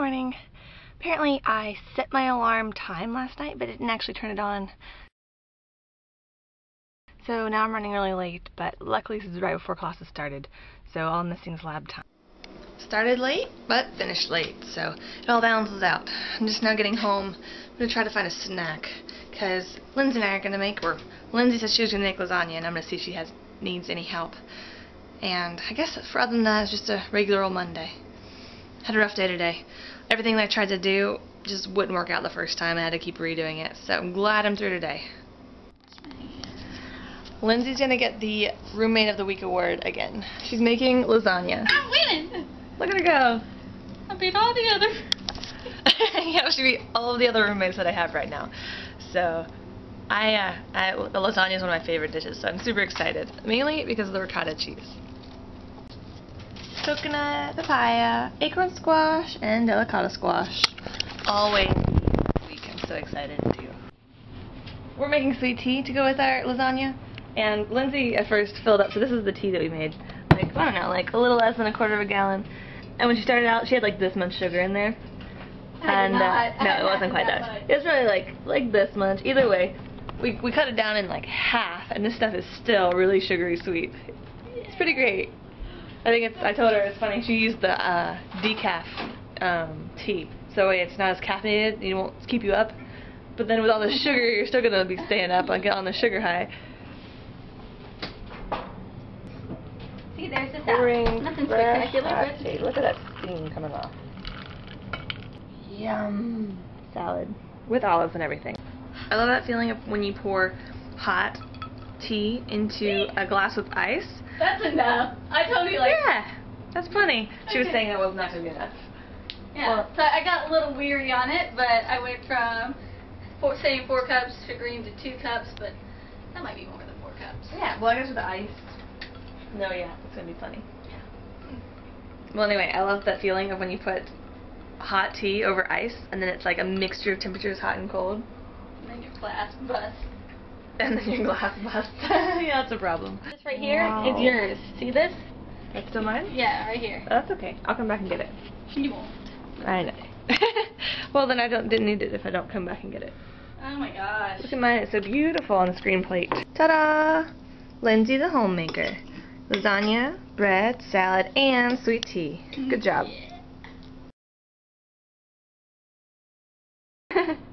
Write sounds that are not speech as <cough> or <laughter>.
morning. Apparently I set my alarm time last night, but didn't actually turn it on. So now I'm running really late, but luckily this is right before classes started, so all I'm missing is lab time. Started late, but finished late, so it all balances out. I'm just now getting home. I'm going to try to find a snack, because Lindsey and I are going to make, or Lindsey said she was going to make lasagna, and I'm going to see if she has needs any help. And I guess for other than that, it's just a regular old Monday. Had a rough day today. Everything that I tried to do just wouldn't work out the first time. I had to keep redoing it. So I'm glad I'm through today. Lindsey's gonna get the roommate of the week award again. She's making lasagna. I'm winning. Look at her go. I beat all the other. <laughs> yeah, she beat all of the other roommates that I have right now. So I, uh, I the lasagna is one of my favorite dishes, so I'm super excited. Mainly because of the ricotta cheese coconut, papaya, acorn squash, and delicata squash. Waiting week. I'm so excited too. We're making sweet tea to go with our lasagna. And Lindsey at first filled up, so this is the tea that we made. Like, I don't know, like a little less than a quarter of a gallon. And when she started out, she had like this much sugar in there. I and uh, no, it wasn't quite that. that. It was really like like this much. Either way, we we cut it down in like half, and this stuff is still really sugary sweet. It's pretty great. I think it's. I told her it's funny. She used the uh, decaf um, tea, so it's not as caffeinated. It won't keep you up. But then with all the <laughs> sugar, you're still gonna be staying up and get on the sugar high. See, there's the salad. Nothing spectacular. Hey, look at that steam coming off. Yum. Salad with olives and everything. I love that feeling of when you pour hot tea into a glass with ice. That's enough. I told you like. Yeah, that's funny. She was saying that was not going to be enough. Yeah. Well, so I got a little weary on it, but I went from four, saying four cups to green to two cups, but that might be more than four cups. Yeah. Well, I guess with the ice. No, yeah, it's gonna be funny. Yeah. Well, anyway, I love that feeling of when you put hot tea over ice, and then it's like a mixture of temperatures, hot and cold. And then your glass busts. And then your glass busts. <laughs> yeah, that's a problem. This right here wow. is yours. See this? That's still mine? Yeah, right here. Oh, that's okay. I'll come back and get it. You won't. I know. <laughs> well, then I don't didn't need it if I don't come back and get it. Oh my gosh. Look at mine. It's so beautiful on the screen plate. Ta-da! Lindsey the homemaker. Lasagna, bread, salad, and sweet tea. Good job. Yeah. <laughs>